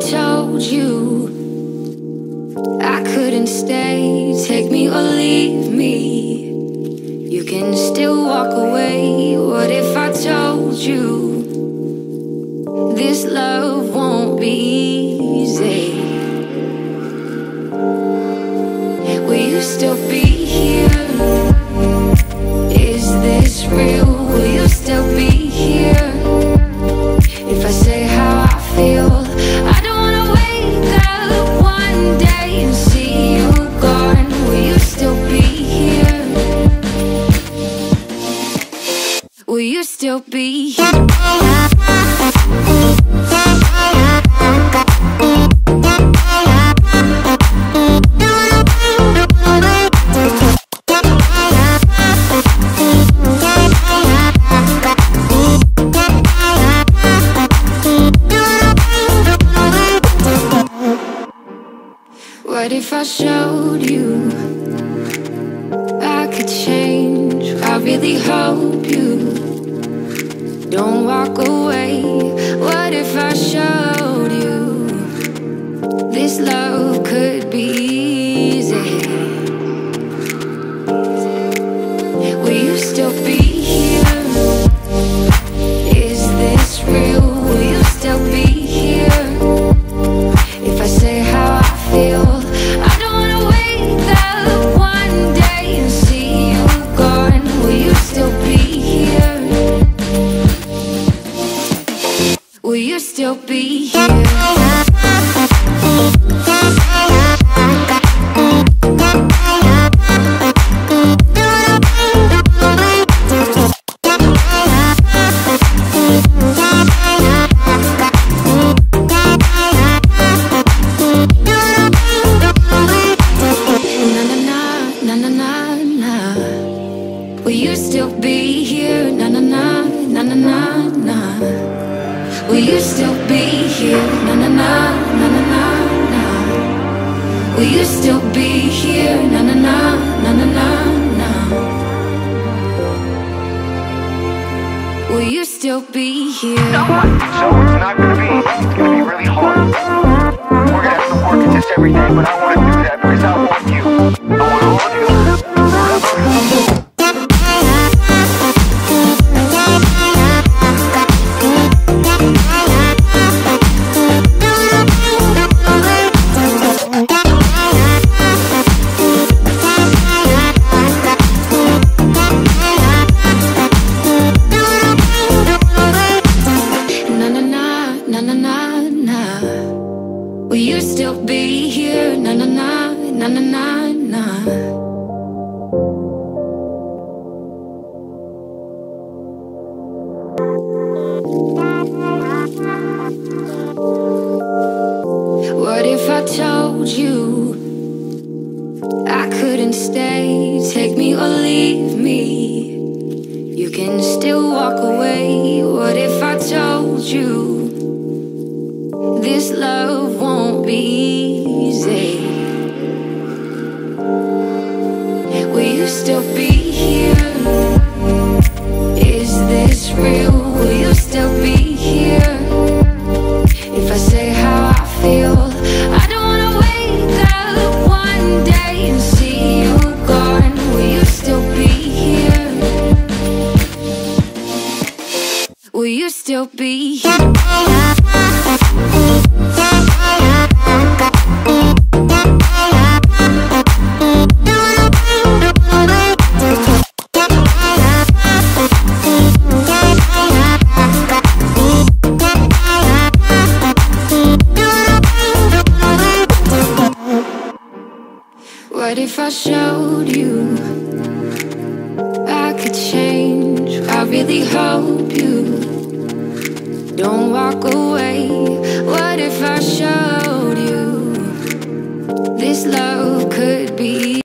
told you I couldn't stay, take me or leave me. You can still walk away. What if I told you this love won't be easy? Will you still be be? What if I showed you I could change? I really hope you don't walk away. What if I showed you this love could be Will you still be here? Na na na na na na na. Will you still be here? Na na na na na na na. Will you still be here? So it's not gonna be. It's gonna be really hard. Will you still be here? Na na na na na na na. What if I told you I couldn't stay? Take me or leave me. You can still walk away. What if I told you this love be easy? Will you still be here? Is this real? Will you still be here? If I say how I feel, I don't wanna wake up one day and see you gone. Will you still be here? Will you still be here? What if I showed you I could change? I really hope you don't walk away. What if I showed you this love could be